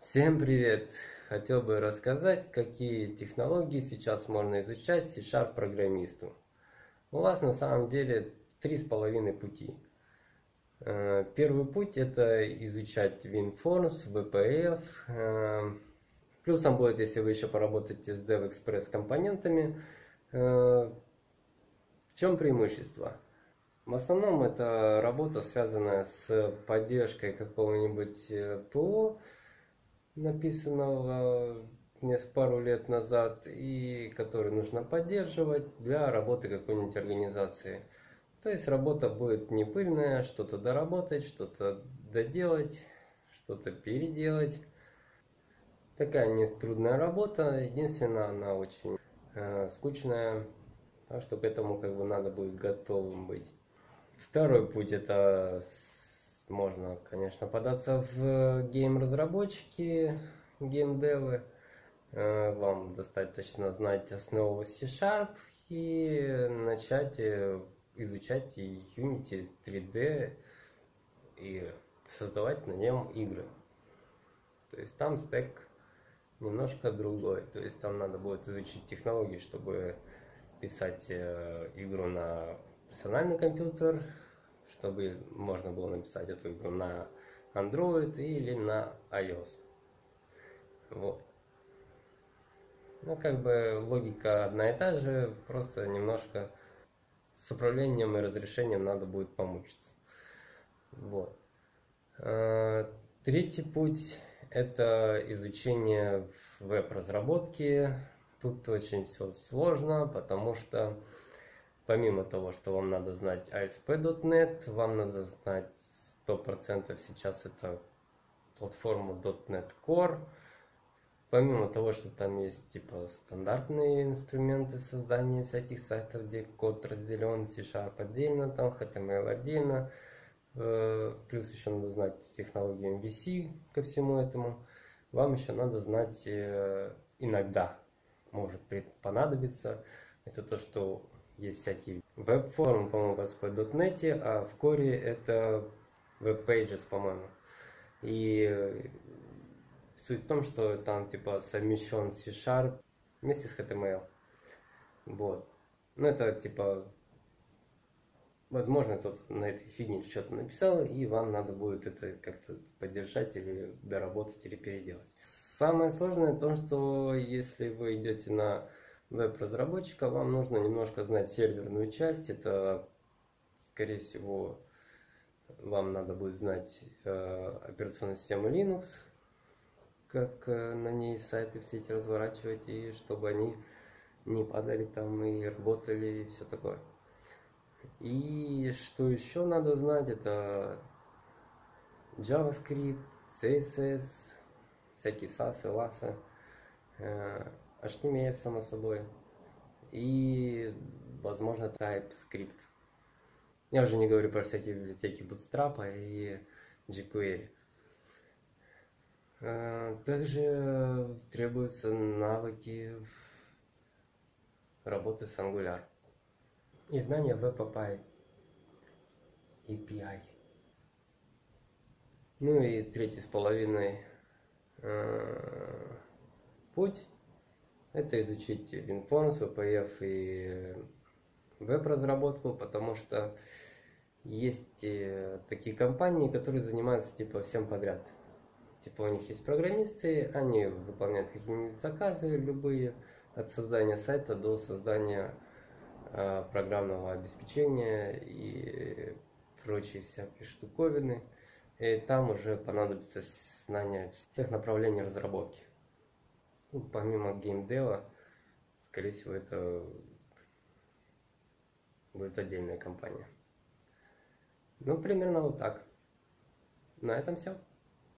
Всем привет! Хотел бы рассказать, какие технологии сейчас можно изучать C-Sharp программисту. У вас на самом деле три с половиной пути. Э, первый путь это изучать WinForms, WPF. Э, плюсом будет, если вы еще поработаете с DevExpress компонентами. Э, в чем преимущество? В основном это работа, связанная с поддержкой какого-нибудь ПО, написанного несколько пару лет назад и который нужно поддерживать для работы какой-нибудь организации. То есть работа будет не пыльная, что-то доработать, что-то доделать, что-то переделать. Такая не трудная работа, единственное, она очень э, скучная, так что к этому как бы надо будет готовым быть. Второй путь это можно, конечно, податься в гейм-разработчики, гейм-девы. Э, вам достаточно знать основу C-Sharp и начать э, изучать Unity 3D и создавать на нем игры. То есть там стек немножко другой. То есть там надо будет изучить технологии, чтобы писать э, игру на персональный компьютер, чтобы можно было написать эту игру на Android или на iOS. Вот. Ну, как бы логика одна и та же, просто немножко с управлением и разрешением надо будет помучиться. Вот. А, третий путь – это изучение веб-разработки. Тут очень все сложно, потому что помимо того, что вам надо знать ASP.NET, вам надо знать 100% сейчас это платформу .NET Core. Помимо того, что там есть типа стандартные инструменты создания всяких сайтов, где код разделен, C-Sharp отдельно, там HTML отдельно, э, плюс еще надо знать технологию MVC ко всему этому. Вам еще надо знать э, иногда, может понадобиться, это то, что есть всякие веб-формы, по-моему, в ASP.NET, а в Core это Web-Pages, по-моему. И суть в том, что там типа совмещен C-Sharp вместе с HTML. Вот. Ну, это типа, возможно, кто-то на этой фигне что-то написал, и вам надо будет это как-то поддержать или доработать, или переделать. Самое сложное в том, что если вы идете на веб-разработчика, вам нужно немножко знать серверную часть. Это, скорее всего, вам надо будет знать э, операционную систему Linux, как э, на ней сайты все эти разворачивать, и чтобы они не падали там и работали, и все такое. И что еще надо знать, это JavaScript, CSS, всякие SAS, LAS, HTML, само собой, и, возможно, TypeScript. Я уже не говорю про всякие библиотеки Bootstrap и jQuery. А, также требуются навыки работы с Angular и знания WebAPI API. Ну и третий с половиной э, путь это изучить WinForms, WPF и веб-разработку, потому что есть э, такие компании, которые занимаются типа всем подряд. Типа у них есть программисты, они выполняют какие-нибудь заказы любые, от создания сайта до создания э, программного обеспечения и прочие всякие штуковины. И там уже понадобится знание всех направлений разработки. Ну, помимо геймдева, скорее всего, это будет отдельная компания. Ну, примерно вот так. На этом все.